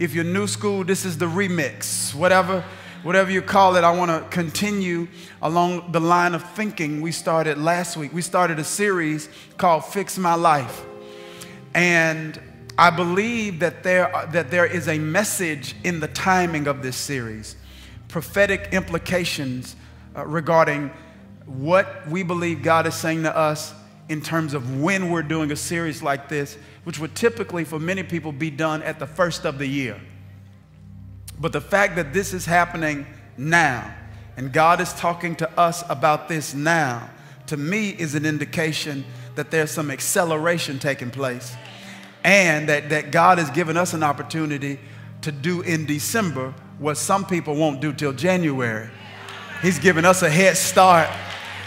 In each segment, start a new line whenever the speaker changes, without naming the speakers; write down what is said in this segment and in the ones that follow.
If you're new school, this is the remix. Whatever, whatever you call it, I want to continue along the line of thinking we started last week. We started a series called Fix My Life. And I believe that there, that there is a message in the timing of this series, prophetic implications uh, regarding what we believe God is saying to us in terms of when we're doing a series like this, which would typically, for many people, be done at the first of the year. But the fact that this is happening now, and God is talking to us about this now, to me is an indication that there's some acceleration taking place and that, that God has given us an opportunity to do in December what some people won't do till January. He's given us a head start.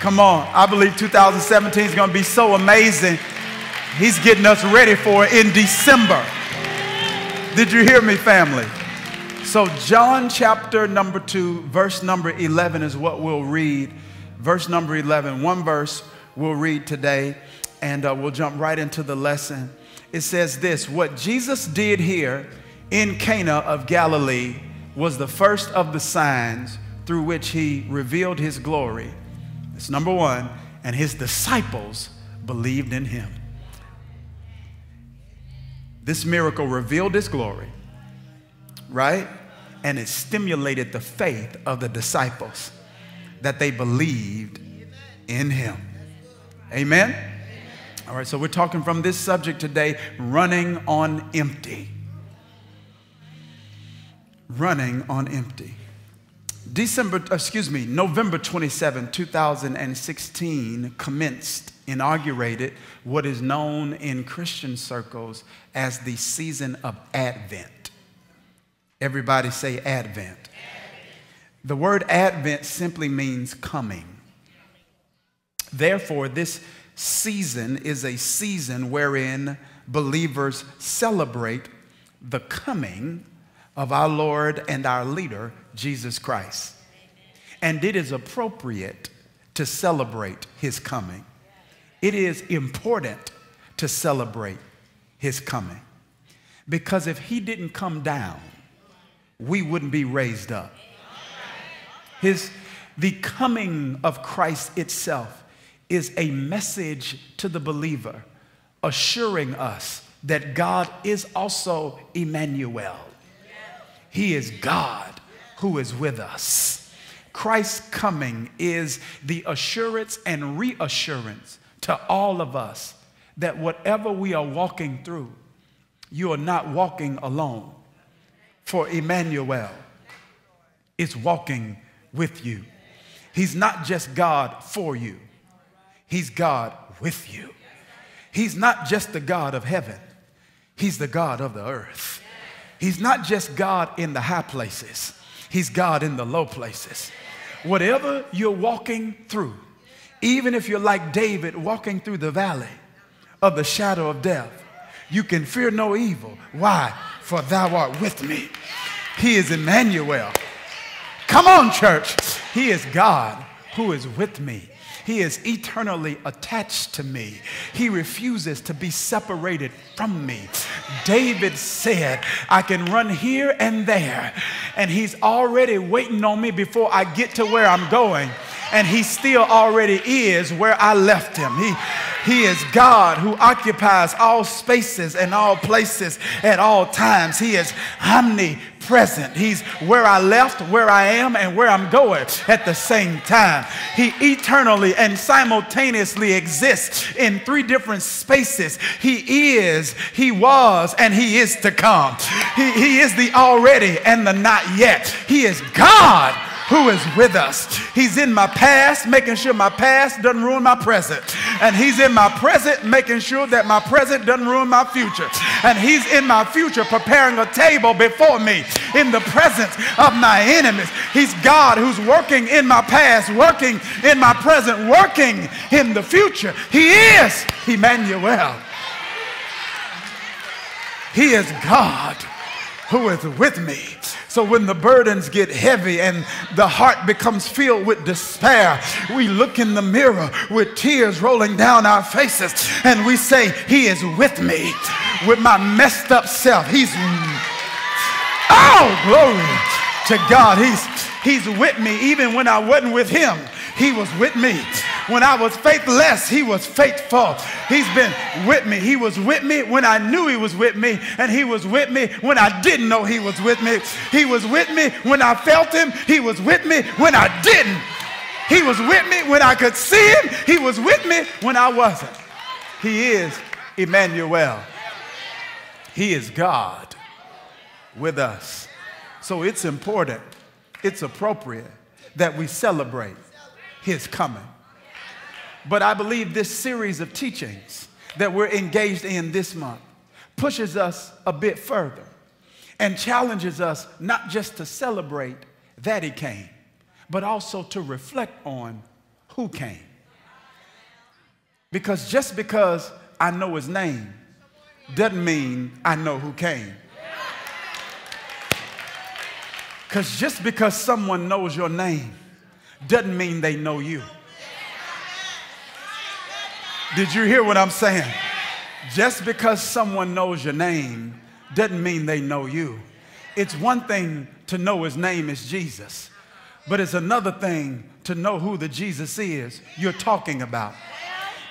Come on, I believe 2017 is going to be so amazing. He's getting us ready for it in December. Did you hear me, family? So, John chapter number 2, verse number 11 is what we'll read. Verse number 11, one verse we'll read today, and uh, we'll jump right into the lesson it says this What Jesus did here in Cana of Galilee was the first of the signs through which he revealed his glory. It's number one, and his disciples believed in him. This miracle revealed his glory, right? And it stimulated the faith of the disciples that they believed in him. Amen? All right, so we're talking from this subject today running on empty. Running on empty. December, excuse me, November 27, 2016 commenced, inaugurated what is known in Christian circles as the season of Advent. Everybody say Advent. Advent. The word Advent simply means coming. Therefore, this season is a season wherein believers celebrate the coming of our Lord and our leader, Jesus Christ. And it is appropriate to celebrate his coming. It is important to celebrate his coming. Because if he didn't come down, we wouldn't be raised up. His, the coming of Christ itself is a message to the believer, assuring us that God is also Emmanuel. He is God who is with us. Christ's coming is the assurance and reassurance to all of us that whatever we are walking through, you are not walking alone. For Emmanuel is walking with you. He's not just God for you, He's God with you. He's not just the God of heaven, He's the God of the earth. He's not just God in the high places, He's God in the low places. Whatever you're walking through, even if you're like David walking through the valley of the shadow of death, you can fear no evil. Why? For thou art with me. He is Emmanuel. Come on, church. He is God who is with me. He is eternally attached to me. He refuses to be separated from me. David said, I can run here and there, and he's already waiting on me before I get to where I'm going. And he still already is where I left him. He, he is God who occupies all spaces and all places at all times. He is omnipresent. He's where I left, where I am, and where I'm going at the same time. He eternally and simultaneously exists in three different spaces. He is, He was, and He is to come. He, he is the already and the not yet. He is God who is with us. He's in my past, making sure my past doesn't ruin my present. And He's in my present, making sure that my present doesn't ruin my future. And He's in my future, preparing a table before me in the presence of my enemies. He's God who's working in my past, working in my present, working in the future. He is Emmanuel. He is God who is with me. So when the burdens get heavy and the heart becomes filled with despair, we look in the mirror with tears rolling down our faces and we say, He is with me with my messed up self. He's Oh, glory to God. He's, he's with me even when I wasn't with him. He was with me. When I was faithless, he was faithful. He's been with me. He was with me when I knew he was with me, and he was with me when I didn't know he was with me. He was with me when I felt him. He was with me when I didn't. He was with me when I could see him. He was with me when I wasn't. He is Emmanuel. He is God with us. So it's important, it's appropriate that we celebrate his coming. But I believe this series of teachings that we're engaged in this month pushes us a bit further and challenges us not just to celebrate that he came, but also to reflect on who came. Because just because I know his name doesn't mean I know who came. Because just because someone knows your name doesn't mean they know you. Did you hear what I'm saying? Just because someone knows your name doesn't mean they know you. It's one thing to know his name is Jesus, but it's another thing to know who the Jesus is you're talking about.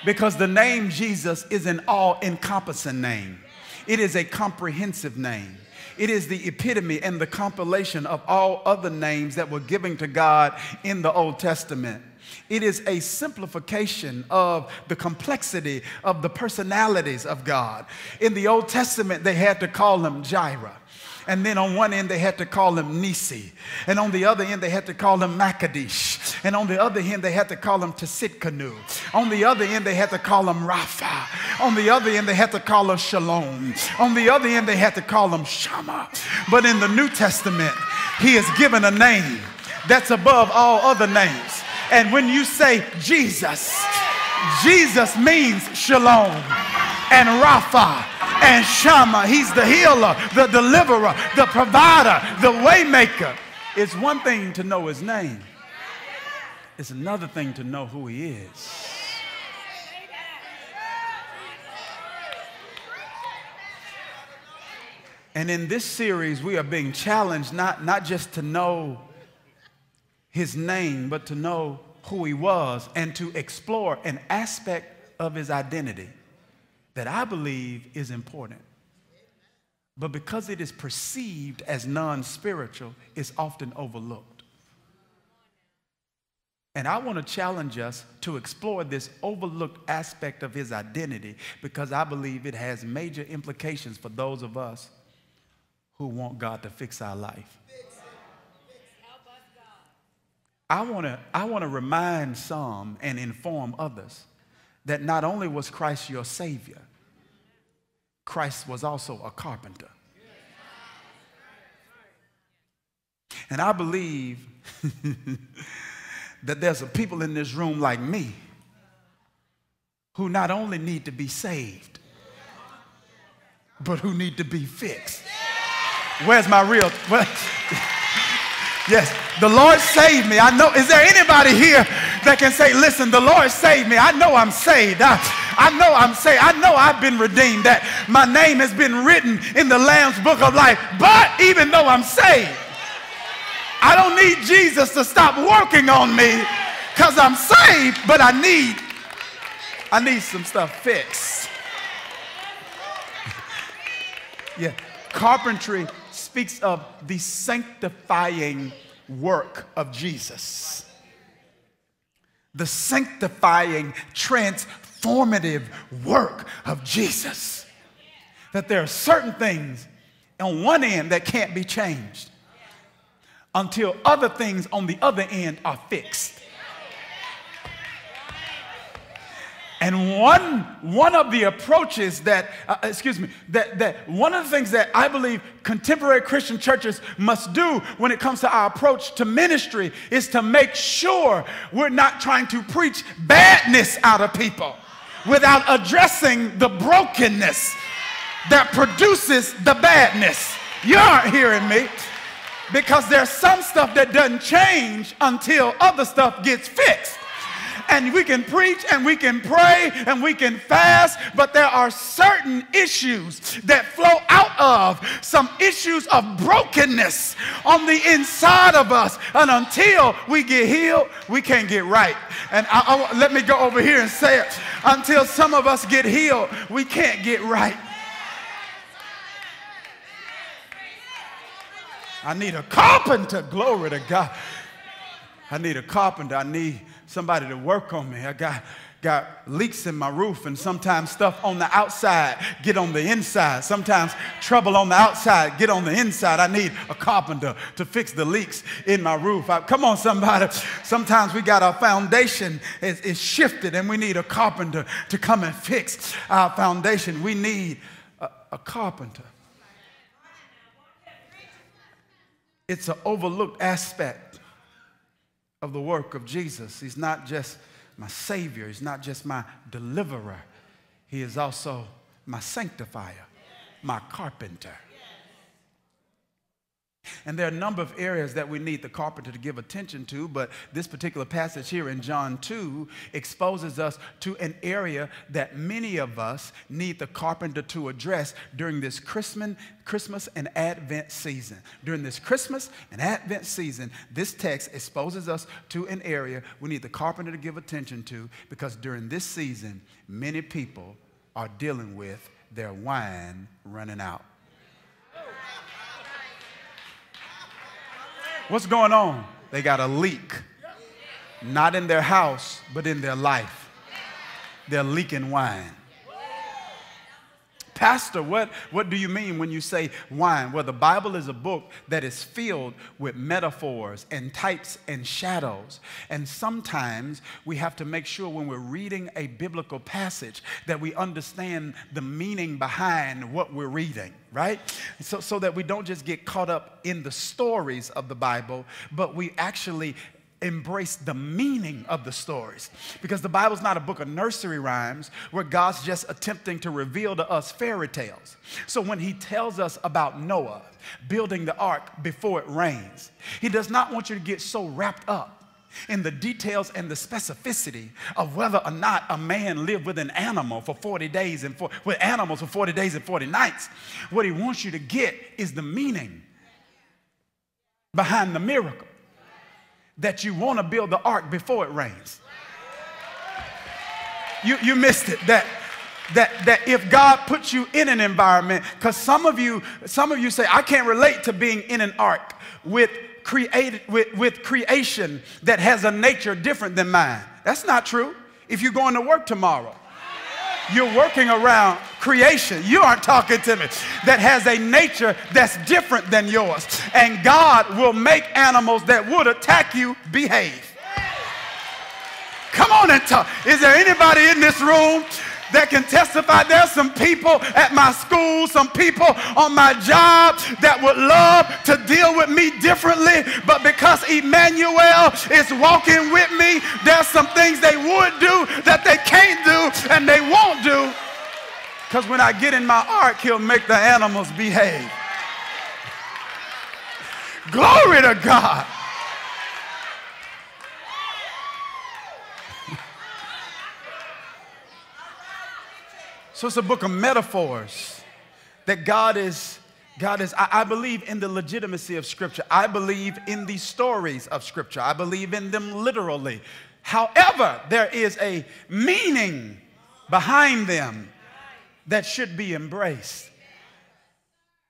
Because the name Jesus is an all encompassing name, it is a comprehensive name. It is the epitome and the compilation of all other names that were given to God in the Old Testament. It is a simplification of the complexity of the personalities of God. In the Old Testament, they had to call him Jireh. And then on one end, they had to call him Nisi. And on the other end, they had to call him Makadish. And on the other end, they had to call him Tsidkenu. On the other end, they had to call him Rapha. On the other end, they had to call him Shalom. On the other end, they had to call him Shammah. But in the New Testament, he is given a name that's above all other names. And when you say Jesus, Jesus means Shalom and Rapha and Shammah. He's the healer, the deliverer, the provider, the waymaker. It's one thing to know his name. It's another thing to know who he is. And in this series, we are being challenged not, not just to know his name, but to know who he was and to explore an aspect of his identity that I believe is important. But because it is perceived as non spiritual, it's often overlooked. And I want to challenge us to explore this overlooked aspect of his identity because I believe it has major implications for those of us who want God to fix our life. I want to I want to remind some and inform others that not only was Christ your Savior, Christ was also a carpenter. And I believe that there's some people in this room like me who not only need to be saved, but who need to be fixed. Where's my real? Well, yes, the Lord saved me. I know. Is there anybody here that can say, listen, the Lord saved me. I know I'm saved. I, I know I'm saved. I know I've been redeemed, that my name has been written in the Lamb's book of life. But even though I'm saved, I don't need Jesus to stop working on me because I'm saved, but I need, I need some stuff fixed. yeah. Carpentry speaks of the sanctifying work of Jesus the sanctifying, transformative work of Jesus. That there are certain things on one end that can't be changed until other things on the other end are fixed. And one, one of the approaches that, uh, excuse me, that, that one of the things that I believe contemporary Christian churches must do when it comes to our approach to ministry is to make sure we're not trying to preach badness out of people without addressing the brokenness that produces the badness. You aren't hearing me because there's some stuff that doesn't change until other stuff gets fixed. And we can preach and we can pray and we can fast, but there are certain issues that flow out of some issues of brokenness on the inside of us. And until we get healed, we can't get right. And I, I, let me go over here and say it. Until some of us get healed, we can't get right. I need a carpenter. Glory to God. I need a carpenter. I need somebody to work on me. I got got leaks in my roof and sometimes stuff on the outside get on the inside. Sometimes trouble on the outside get on the inside. I need a carpenter to fix the leaks in my roof. I, come on somebody. Sometimes we got our foundation is, is shifted and we need a carpenter to come and fix our foundation. We need a, a carpenter. It's an overlooked aspect of the work of Jesus. He's not just my Savior, He's not just my deliverer, He is also my sanctifier, my carpenter. And there are a number of areas that we need the carpenter to give attention to, but this particular passage here in John 2 exposes us to an area that many of us need the carpenter to address during this Christmas, Christmas and Advent season. During this Christmas and Advent season, this text exposes us to an area we need the carpenter to give attention to because during this season, many people are dealing with their wine running out. What's going on? They got a leak. Not in their house, but in their life. They're leaking wine. Pastor, what, what do you mean when you say wine? Well, the Bible is a book that is filled with metaphors and types and shadows. And sometimes we have to make sure when we're reading a biblical passage that we understand the meaning behind what we're reading right? So, so that we don't just get caught up in the stories of the Bible, but we actually embrace the meaning of the stories. Because the Bible's not a book of nursery rhymes where God's just attempting to reveal to us fairy tales. So when he tells us about Noah building the ark before it rains, he does not want you to get so wrapped up in the details and the specificity of whether or not a man lived with an animal for 40 days and for, with animals for 40 days and 40 nights. What he wants you to get is the meaning behind the miracle that you want to build the ark before it rains. You, you missed it. That, that, that if God puts you in an environment, because some of you, some of you say, I can't relate to being in an ark with created with, with creation that has a nature different than mine. That's not true. If you're going to work tomorrow, you're working around creation. You aren't talking to me. That has a nature that's different than yours. And God will make animals that would attack you behave. Come on and talk. Is there anybody in this room that can testify. There's some people at my school, some people on my job that would love to deal with me differently, but because Emmanuel is walking with me, there's some things they would do that they can't do and they won't do. Because when I get in my ark, he'll make the animals behave. Glory to God. So it's a book of metaphors that God is, God is, I, I, believe in the legitimacy of Scripture. I believe in the stories of Scripture. I believe in them literally. However, there is a meaning behind them that should be embraced.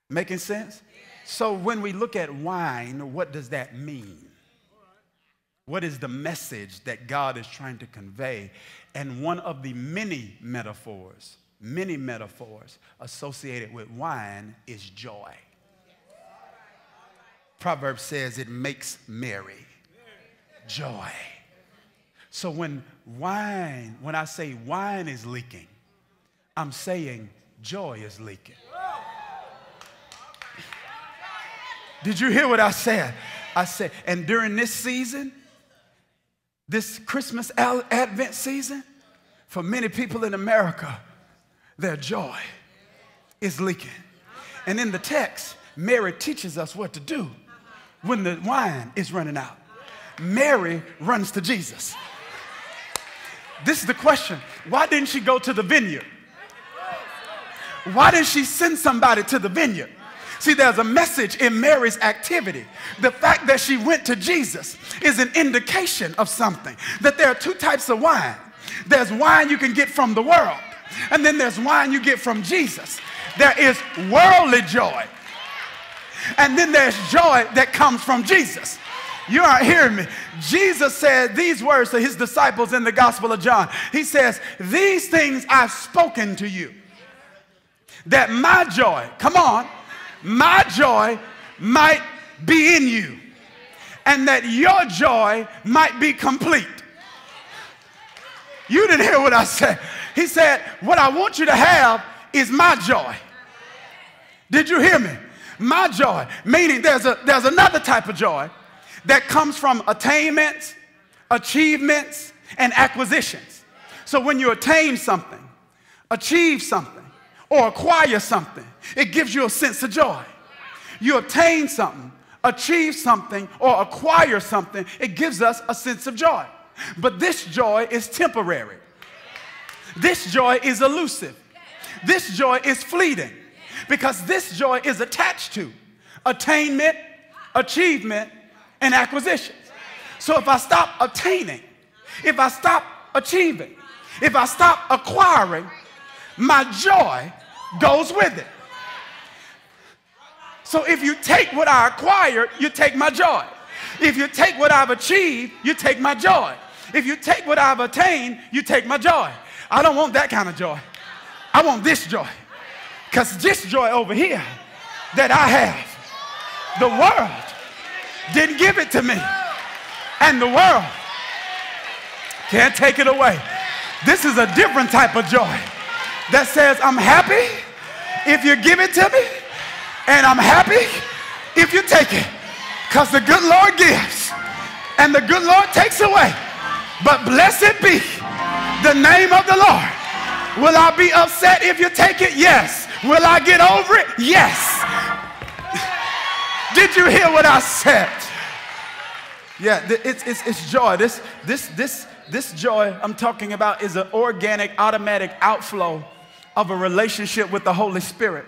Making sense? So when we look at wine, what does that mean? What is the message that God is trying to convey? And one of the many metaphors many metaphors associated with wine is joy. Proverbs says it makes merry. Joy. So when wine, when I say wine is leaking, I'm saying joy is leaking. Did you hear what I said? I said, and during this season, this Christmas Advent season, for many people in America, their joy is leaking. And in the text, Mary teaches us what to do when the wine is running out. Mary runs to Jesus. This is the question. Why didn't she go to the vineyard? Why didn't she send somebody to the vineyard? See, there's a message in Mary's activity. The fact that she went to Jesus is an indication of something. That there are two types of wine there's wine you can get from the world, and then there's wine you get from Jesus. There is worldly joy, and then there's joy that comes from Jesus. You aren't hearing me. Jesus said these words to his disciples in the Gospel of John. He says, These things I've spoken to you, that my joy, come on, my joy might be in you, and that your joy might be complete. You didn't hear what I said. He said, What I want you to have is my joy. Did you hear me? My joy, meaning there's, a, there's another type of joy that comes from attainments, achievements, and acquisitions. So when you attain something, achieve something, or acquire something, it gives you a sense of joy. You obtain something, achieve something, or acquire something, it gives us a sense of joy. But this joy is temporary. This joy is elusive. This joy is fleeting because this joy is attached to attainment, achievement, and acquisitions. So if I stop attaining, if I stop achieving, if I stop acquiring, my joy goes with it. So if you take what I acquired, you take my joy. If you take what I've achieved, you take my joy. If you take what I've attained, you take my joy. I don't want that kind of joy. I want this joy. Because this joy over here that I have, the world didn't give it to me. And the world can't take it away. This is a different type of joy that says, I'm happy if you give it to me, and I'm happy if you take it. Because the good Lord gives, and the good Lord takes away. But blessed be the name of the Lord. Will I be upset if you take it? Yes. Will I get over it? Yes. Did you hear what I said? Yeah, it's, it's, it's joy. This, this, this, this joy I'm talking about is an organic, automatic outflow of a relationship with the Holy Spirit.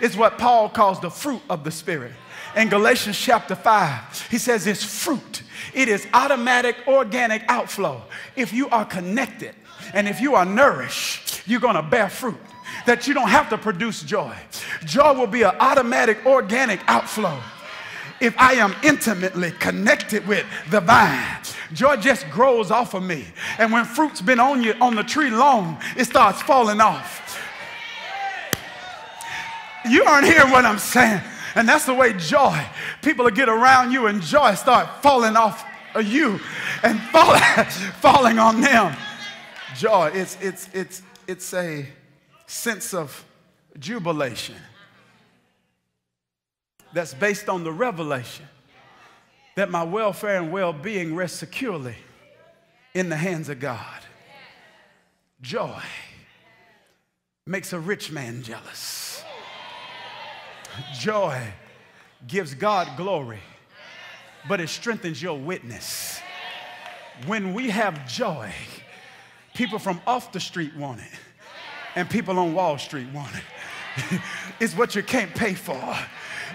It's what Paul calls the fruit of the Spirit. In Galatians chapter 5, he says it's fruit. It is automatic, organic outflow. If you are connected and if you are nourished, you're gonna bear fruit that you don't have to produce joy. Joy will be an automatic, organic outflow if I am intimately connected with the vine. Joy just grows off of me. And when fruit's been on you on the tree long, it starts falling off. You aren't hearing what I'm saying. And that's the way joy, people will get around you and joy start falling off of you and fall, falling on them. Joy, it's, it's, it's, it's a sense of jubilation that's based on the revelation that my welfare and well being rest securely in the hands of God. Joy makes a rich man jealous. Joy gives God glory, but it strengthens your witness. When we have joy, people from off the street want it, and people on Wall Street want it. it's what you can't pay for.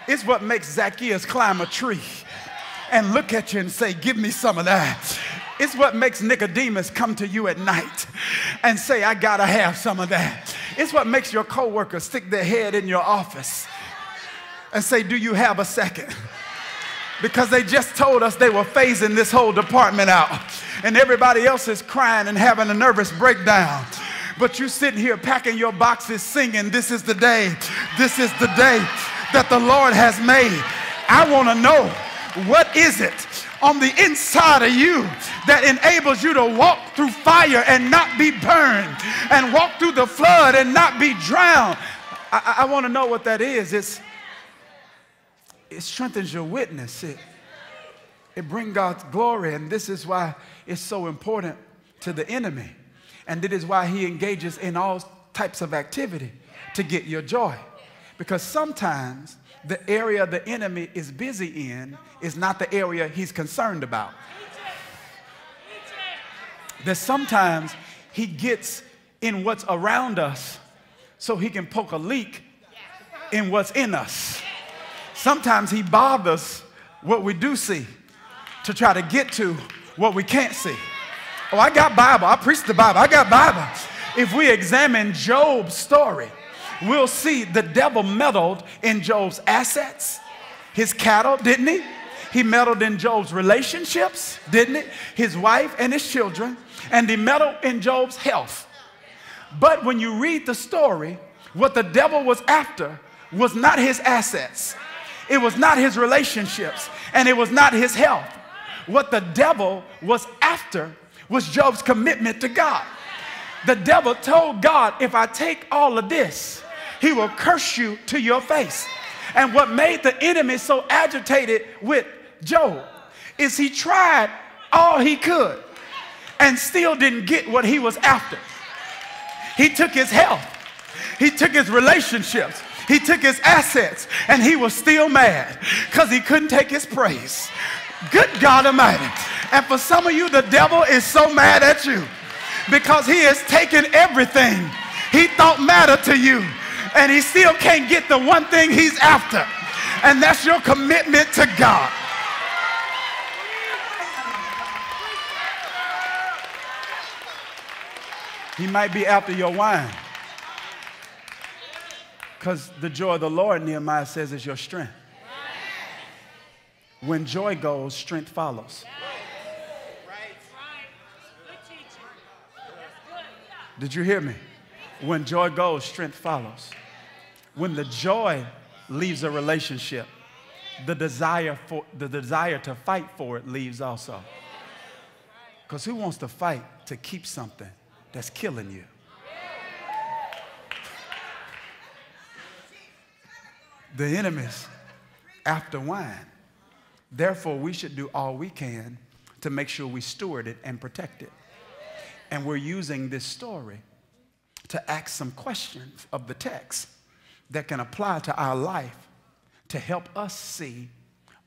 It's what makes Zacchaeus climb a tree and look at you and say, Give me some of that. It's what makes Nicodemus come to you at night and say, I gotta have some of that. It's what makes your coworkers stick their head in your office and say, Do you have a second? Because they just told us they were phasing this whole department out, and everybody else is crying and having a nervous breakdown. But you sitting here packing your boxes, singing, This is the day, this is the day that the Lord has made. I want to know what is it on the inside of you that enables you to walk through fire and not be burned and walk through the flood and not be drowned. I, I want to know what that is. It's, it strengthens your witness. It, it brings God's glory. And this is why it's so important to the enemy. And it is why he engages in all types of activity to get your joy. Because sometimes the area the enemy is busy in is not the area he's concerned about. That sometimes he gets in what's around us so he can poke a leak in what's in us. Sometimes he bothers what we do see to try to get to what we can't see. Oh, I got Bible. I preach the Bible. I got Bible. If we examine Job's story, we'll see the devil meddled in Job's assets, his cattle, didn't he? He meddled in Job's relationships, didn't it? His wife and his children, and he meddled in Job's health. But when you read the story, what the devil was after was not his assets, it was not his relationships, and it was not his health. What the devil was after was Job's commitment to God. The devil told God, if I take all of this, he will curse you to your face. And what made the enemy so agitated with Job is he tried all he could and still didn't get what he was after. He took his health, he took his relationships, he took his assets, and he was still mad because he couldn't take his praise. Good God Almighty. And for some of you, the devil is so mad at you because he has taken everything he thought mattered to you, and he still can't get the one thing he's after, and that's your commitment to God. He might be after your wine. Because the joy of the Lord, Nehemiah says, is your strength. When joy goes, strength follows. Did you hear me? When joy goes, strength follows. When the joy leaves a relationship, the desire for the desire to fight for it leaves also. Because who wants to fight to keep something that's killing you? The enemies after wine. Therefore, we should do all we can to make sure we steward it and protect it. And we're using this story to ask some questions of the text that can apply to our life to help us see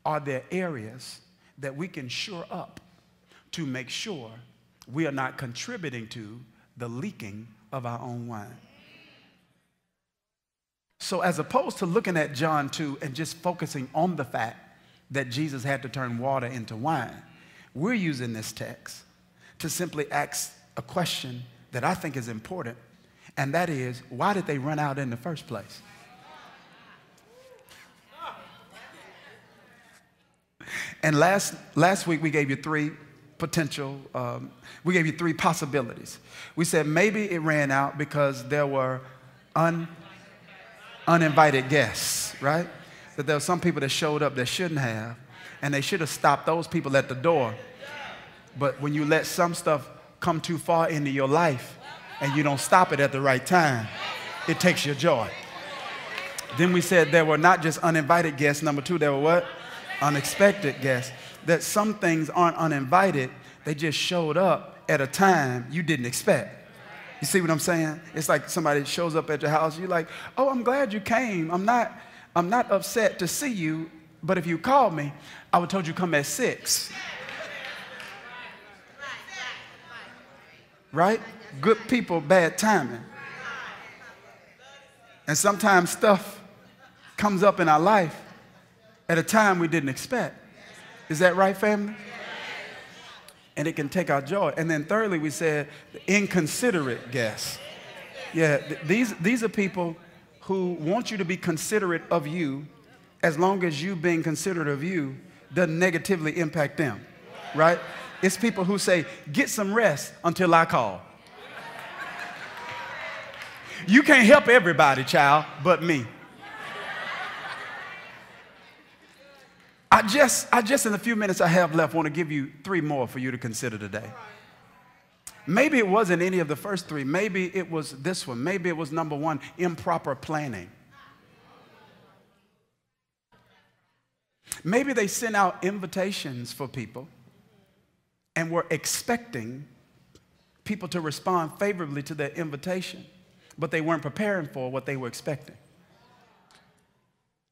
are there areas that we can shore up to make sure we are not contributing to the leaking of our own wine. So, as opposed to looking at John 2 and just focusing on the fact that Jesus had to turn water into wine, we're using this text to simply ask a question that I think is important, and that is why did they run out in the first place? And last, last week we gave you three potential, um, we gave you three possibilities. We said maybe it ran out because there were un, uninvited guests, right? That there were some people that showed up that shouldn't have, and they should have stopped those people at the door. But when you let some stuff come too far into your life and you don't stop it at the right time, it takes your joy. Then we said there were not just uninvited guests. Number two, there were what? Unexpected guests. That some things aren't uninvited, they just showed up at a time you didn't expect. You see what I'm saying? It's like somebody shows up at your house, you're like, oh, I'm glad you came. I'm not, I'm not upset to see you, but if you called me, I would have told you come at six. right? Good people, bad timing. And sometimes stuff comes up in our life at a time we didn't expect. Is that right, family? And it can take our joy. And then thirdly, we said inconsiderate guests. Yeah, th- these, these are people who want you to be considerate of you as long as you being considerate of you doesn't negatively impact them, right? It's people who say, get some rest until I call. You can't help everybody, child, but me. I just, I just, in the few minutes I have left, want to give you three more for you to consider today. Maybe it wasn't any of the first three. Maybe it was this one. Maybe it was number one improper planning. Maybe they sent out invitations for people and were expecting people to respond favorably to their invitation, but they weren't preparing for what they were expecting.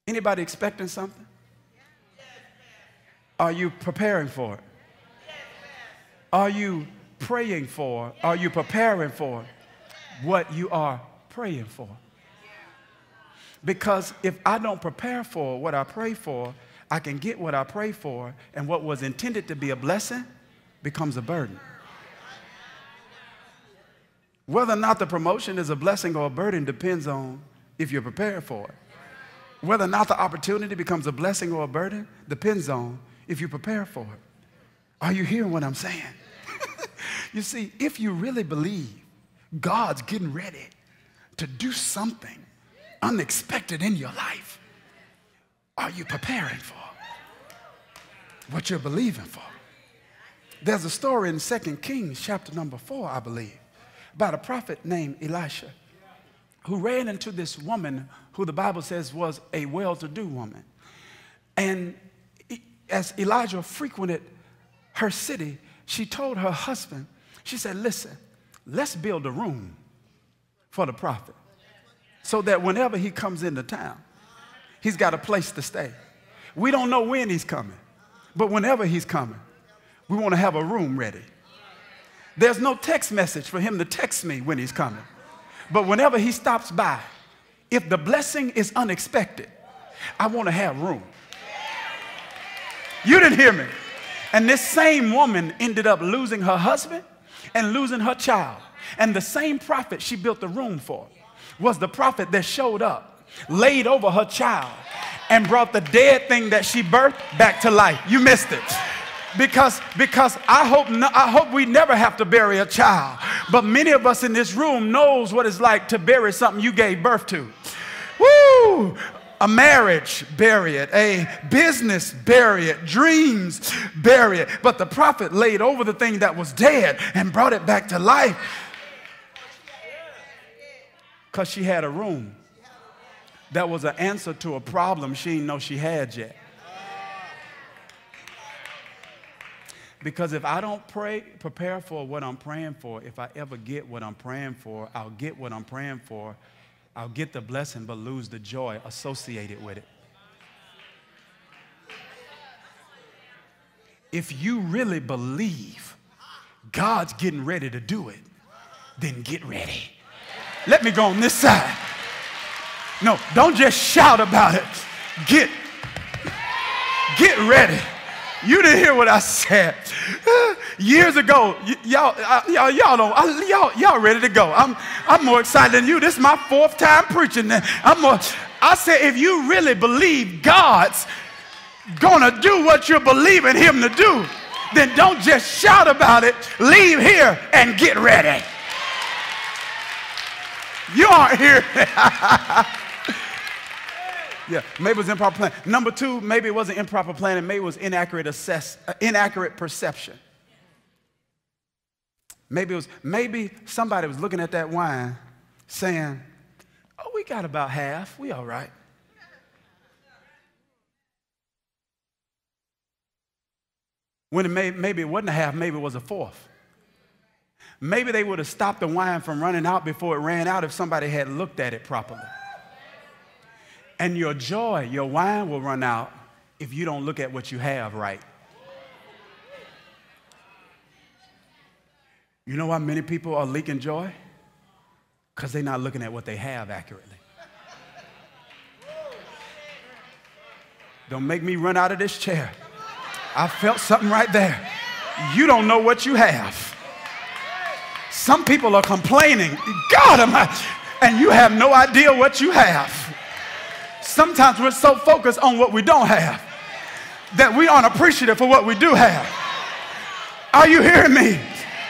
Anybody expecting something? Are you preparing for it? Are you praying for? Are you preparing for what you are praying for? Because if I don't prepare for what I pray for, I can get what I pray for, and what was intended to be a blessing becomes a burden. Whether or not the promotion is a blessing or a burden depends on if you're prepared for it. Whether or not the opportunity becomes a blessing or a burden depends on if you prepare for it. Are you hearing what I'm saying? you see, if you really believe God's getting ready to do something unexpected in your life, are you preparing for what you're believing for? There's a story in 2 Kings, chapter number 4, I believe about a prophet named Elisha who ran into this woman who the Bible says was a well to do woman. And as Elijah frequented her city, she told her husband, she said, Listen, let's build a room for the prophet so that whenever he comes into town, he's got a place to stay. We don't know when he's coming, but whenever he's coming, we want to have a room ready. There's no text message for him to text me when he's coming. But whenever he stops by, if the blessing is unexpected, I want to have room. You didn't hear me. And this same woman ended up losing her husband and losing her child. And the same prophet she built the room for was the prophet that showed up, laid over her child, and brought the dead thing that she birthed back to life. You missed it because, because I, hope no, I hope we never have to bury a child. But many of us in this room knows what it's like to bury something you gave birth to. Woo! A marriage, bury it. A business, bury it. Dreams, bury it. But the prophet laid over the thing that was dead and brought it back to life because she had a room that was an answer to a problem she didn't know she had yet. Because if I don't pray, prepare for what I'm praying for, if I ever get what I'm praying for, I'll get what I'm praying for. I'll get the blessing but lose the joy associated with it. If you really believe God's getting ready to do it, then get ready. Let me go on this side. No, don't just shout about it. Get get ready. You didn't hear what I said. Years ago, y'all, y'all, y'all don't, uh, y'all, y'all ready to go. I'm, I'm more excited than you. This is my fourth time preaching. I'm more, I said, if you really believe God's gonna do what you're believing Him to do, then don't just shout about it. Leave here and get ready. You aren't here. Yeah, maybe it was improper planning. Number two, maybe it wasn't improper planning. Maybe it was inaccurate assess, uh, inaccurate perception. Maybe it was maybe somebody was looking at that wine, saying, "Oh, we got about half. We all right." When it may, maybe it wasn't a half, maybe it was a fourth. Maybe they would have stopped the wine from running out before it ran out if somebody had looked at it properly. And your joy, your wine will run out if you don't look at what you have right. You know why many people are leaking joy? Because they're not looking at what they have accurately. Don't make me run out of this chair. I felt something right there. You don't know what you have. Some people are complaining, God, am I? And you have no idea what you have. Sometimes we're so focused on what we don't have that we aren't appreciative for what we do have. Are you hearing me?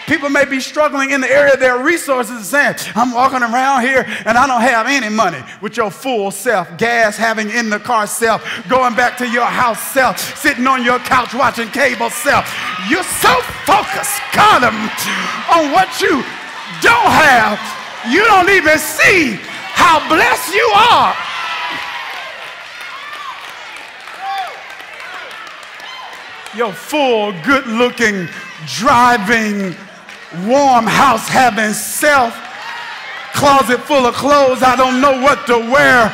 People may be struggling in the area of their resources and saying, I'm walking around here and I don't have any money with your full self, gas having in the car self, going back to your house self, sitting on your couch watching cable self. You're so focused, God, um, on what you don't have, you don't even see how blessed you are. Your full, good looking, driving, warm house, having self, closet full of clothes. I don't know what to wear.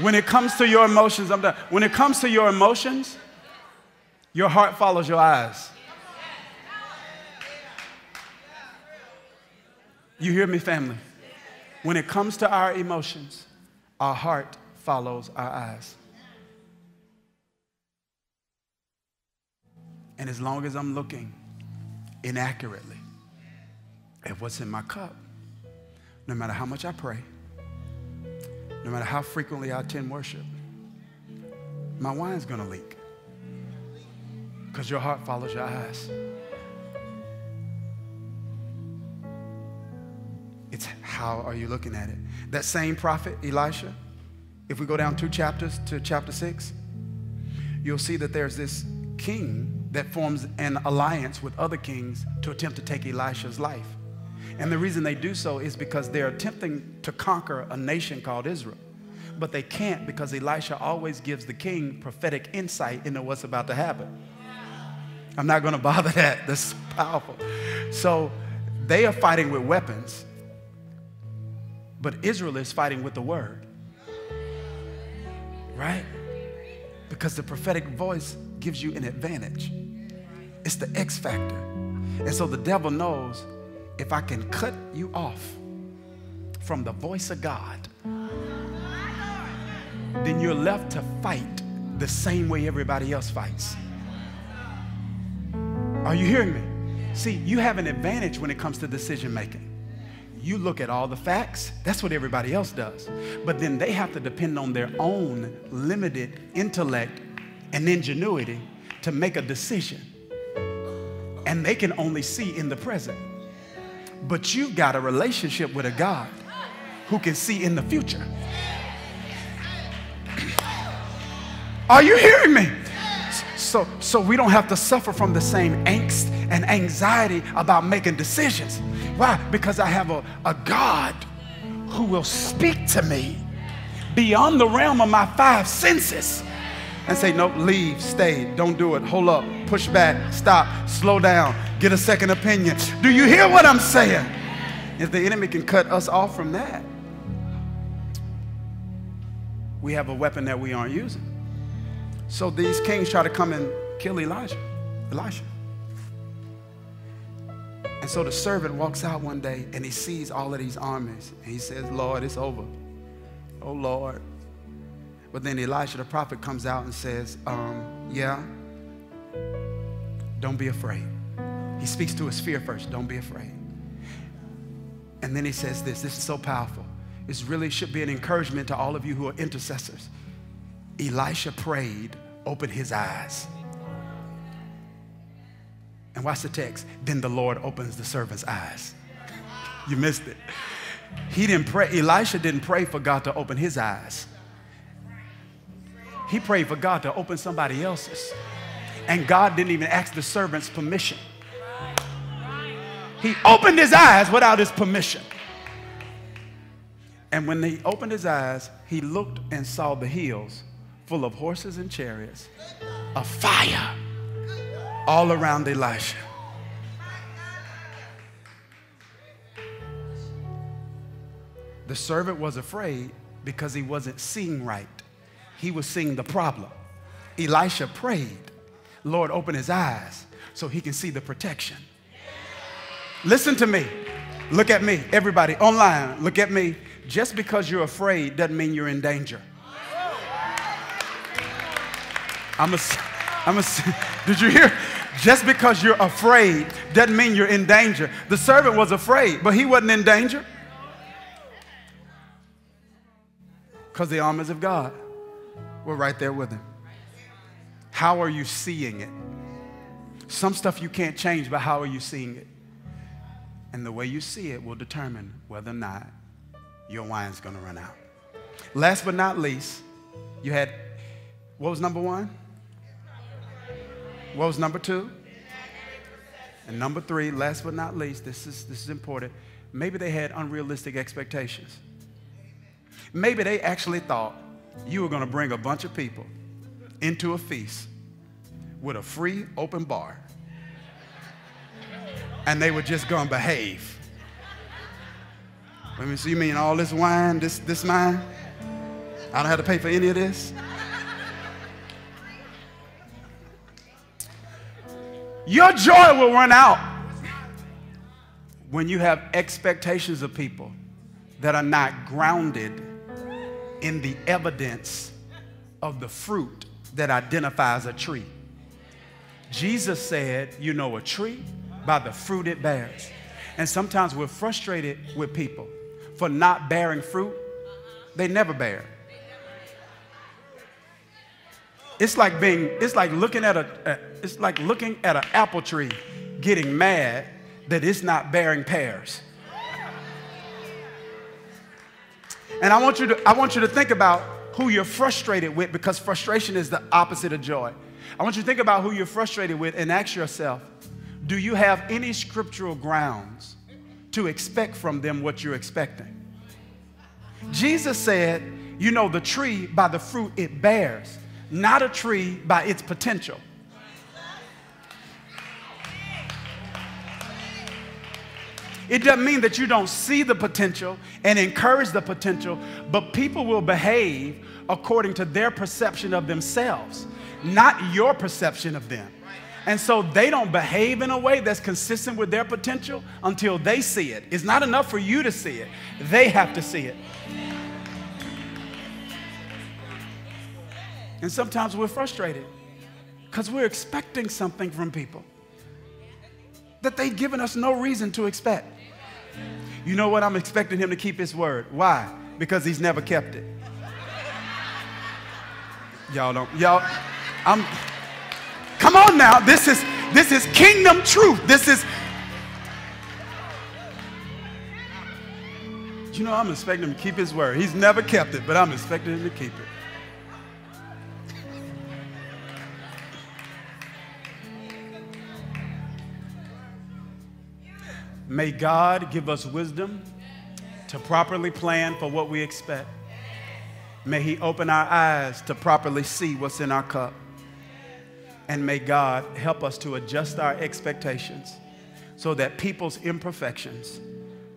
When it comes to your emotions, I'm done. When it comes to your emotions, your heart follows your eyes. You hear me, family? When it comes to our emotions, our heart follows our eyes. And as long as I'm looking inaccurately at what's in my cup, no matter how much I pray, no matter how frequently I attend worship, my wine's gonna leak. Because your heart follows your eyes. How are you looking at it? That same prophet, Elisha, if we go down two chapters to chapter six, you'll see that there's this king that forms an alliance with other kings to attempt to take Elisha's life. And the reason they do so is because they're attempting to conquer a nation called Israel. But they can't because Elisha always gives the king prophetic insight into what's about to happen. I'm not going to bother that. That's powerful. So they are fighting with weapons, but Israel is fighting with the word. Right? Because the prophetic voice gives you an advantage. It's the X factor. And so the devil knows if I can cut you off from the voice of God, then you're left to fight the same way everybody else fights. Are you hearing me? See, you have an advantage when it comes to decision making. You look at all the facts, that's what everybody else does. But then they have to depend on their own limited intellect and ingenuity to make a decision. And they can only see in the present. But you've got a relationship with a God who can see in the future. Are you hearing me? So, so we don't have to suffer from the same angst and anxiety about making decisions. Why? Because I have a, a God who will speak to me beyond the realm of my five senses and say, Nope, leave, stay, don't do it, hold up, push back, stop, slow down, get a second opinion. Do you hear what I'm saying? If the enemy can cut us off from that, we have a weapon that we aren't using. So these kings try to come and kill Elijah, Elisha. And so the servant walks out one day and he sees all of these armies and he says, Lord, it's over. Oh, Lord. But then Elisha, the prophet, comes out and says, um, Yeah, don't be afraid. He speaks to his fear first. Don't be afraid. And then he says this this is so powerful. This really should be an encouragement to all of you who are intercessors. Elisha prayed, open his eyes. And watch the text. Then the Lord opens the servant's eyes. You missed it. He didn't pray, Elisha didn't pray for God to open his eyes. He prayed for God to open somebody else's. And God didn't even ask the servant's permission. He opened his eyes without his permission. And when he opened his eyes, he looked and saw the hills full of horses and chariots, a fire all around Elisha. The servant was afraid because he wasn't seeing right. He was seeing the problem. Elisha prayed, Lord, open his eyes so he can see the protection. Listen to me. Look at me. Everybody online, look at me. Just because you're afraid doesn't mean you're in danger. I'm a, I'm a, did you hear? Just because you're afraid doesn't mean you're in danger. The servant was afraid, but he wasn't in danger. Because the armies of God were right there with him. How are you seeing it? Some stuff you can't change, but how are you seeing it? And the way you see it will determine whether or not your wine's going to run out. Last but not least, you had, what was number one? What was number two? And number three, last but not least, this is, this is important. Maybe they had unrealistic expectations. Maybe they actually thought you were going to bring a bunch of people into a feast with a free open bar and they were just going to behave. Let me see, you mean all this wine, this, this mine? I don't have to pay for any of this. Your joy will run out when you have expectations of people that are not grounded in the evidence of the fruit that identifies a tree. Jesus said, You know a tree by the fruit it bears. And sometimes we're frustrated with people for not bearing fruit, they never bear. It's like being, it's like looking at a, it's like looking at an apple tree, getting mad that it's not bearing pears. And I want you to, I want you to think about who you're frustrated with because frustration is the opposite of joy. I want you to think about who you're frustrated with and ask yourself, do you have any scriptural grounds to expect from them what you're expecting? Jesus said, you know the tree by the fruit it bears, not a tree by its potential. It doesn't mean that you don't see the potential and encourage the potential, but people will behave according to their perception of themselves, not your perception of them. And so they don't behave in a way that's consistent with their potential until they see it. It's not enough for you to see it, they have to see it. And sometimes we're frustrated because we're expecting something from people that they've given us no reason to expect. You know what? I'm expecting him to keep his word. Why? Because he's never kept it. Y'all don't, y'all, I'm, come on now. This is, this is kingdom truth. This is, you know, I'm expecting him to keep his word. He's never kept it, but I'm expecting him to keep it. May God give us wisdom to properly plan for what we expect. May He open our eyes to properly see what's in our cup. And may God help us to adjust our expectations so that people's imperfections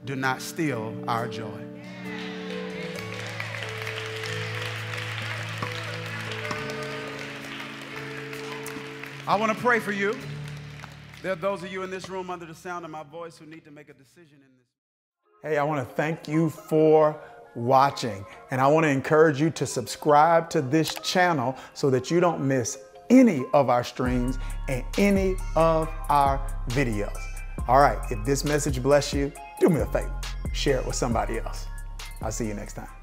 do not steal our joy. I want to pray for you. There are those of you in this room under the sound of my voice who need to make a decision in this.
Hey, I want to thank you for watching. And I want to encourage you to subscribe to this channel so that you don't miss any of our streams and any of our videos. All right, if this message bless you, do me a favor, share it with somebody else. I'll see you next time.